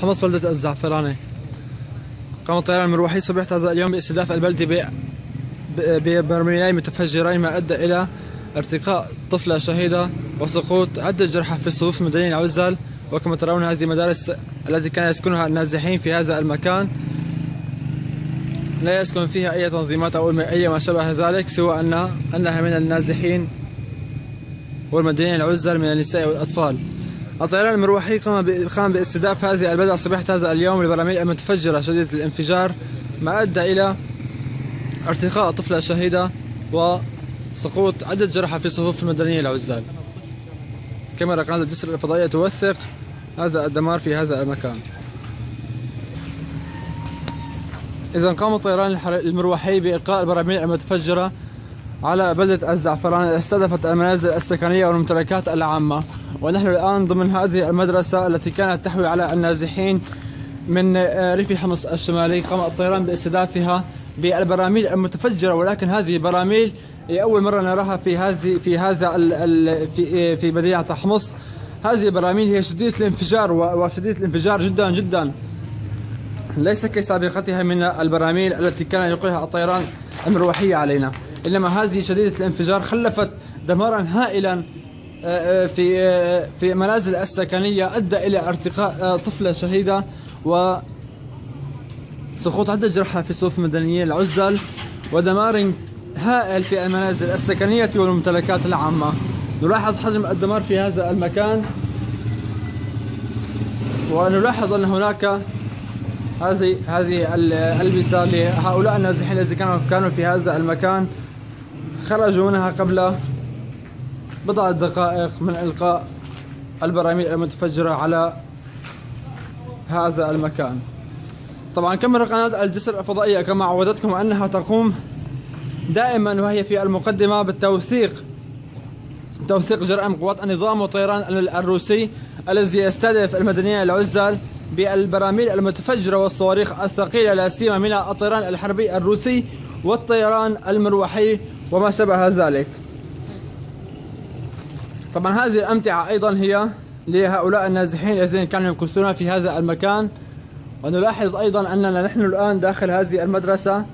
حمص بلدة الزعفرانة قام الطيران المروحي صبيحة هذا اليوم باستهداف البلدة ببرميلين متفجرين ما أدى إلى ارتقاء طفلة شهيدة وسقوط عدة جرحى في صفوف مدنيين عزل. وكما ترون هذه المدارس التي كان يسكنها النازحين في هذا المكان لا يسكن فيها أي تنظيمات أو أي ما شابه ذلك سوى أن أنها من النازحين والمدنيين العزل من النساء والأطفال. الطيران المروحي قام قام باستهداف هذه البلدة صباحة هذا اليوم لبراميل المتفجرة شديدة الانفجار ما أدى إلى ارتقاء طفلة شهيدة وسقوط عدة جرحى في صفوف المدنيين العزال. كاميرا قناة الجسر الفضائية توثق هذا الدمار في هذا المكان. إذا قام الطيران المروحي بإلقاء البراميل المتفجرة على بلدة الزعفران استهدفت المنازل السكنية والممتلكات العامة. ونحن الآن ضمن هذه المدرسة التي كانت تحوي على النازحين من ريف حمص الشمالي قام الطيران باستهدافها بالبراميل المتفجرة. ولكن هذه براميل لأول مرة نراها في هذه في هذا في في مدينة حمص. هذه البراميل هي شديدة الانفجار وشديدة الانفجار جدا جدا. ليس كسابقتها من البراميل التي كان يلقيها الطيران المروحية علينا. إنما هذه شديدة الانفجار خلفت دمارا هائلا آه، آه، في آه، في منازل السكنية أدى إلى ارتقاء طفلة شهيدة و سقوط عدة جرحى في صفوف مدنيين العزل ودمار هائل في المنازل السكنية والممتلكات العامة. نلاحظ حجم الدمار في هذا المكان. ونلاحظ أن هناك هذه هذه الألبسة لهؤلاء النازحين الذين كانوا كانوا في هذا المكان. خرجوا منها قبل بضع دقائق من إلقاء البراميل المتفجرة على هذا المكان. طبعا كاميرا قناة الجسر الفضائية كما عودتكم أنها تقوم دائما وهي في المقدمة بالتوثيق. توثيق جرائم قوات النظام والطيران الروسي الذي يستهدف المدنيين العزل بالبراميل المتفجرة والصواريخ الثقيلة لا سيما من الطيران الحربي الروسي والطيران المروحي وما شابه ذلك. طبعا هذه الأمتعة أيضا هي لهؤلاء النازحين الذين كانوا يمكثون في هذا المكان. ونلاحظ أيضا أننا نحن الآن داخل هذه المدرسة.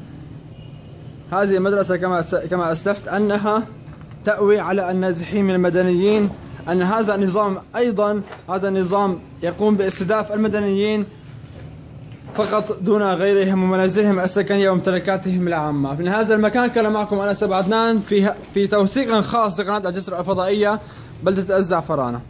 هذه المدرسة كما كما أسلفت أنها تأوي على النازحين من المدنيين. أن هذا النظام أيضا هذا النظام يقوم باستهداف المدنيين. فقط دون غيرهم ومنازلهم السكنية وممتلكاتهم العامة. من هذا المكان كان معكم أنا سبع عدنان في في توثيق خاص لقناة الجسر الفضائية. بلدة الزعفرانة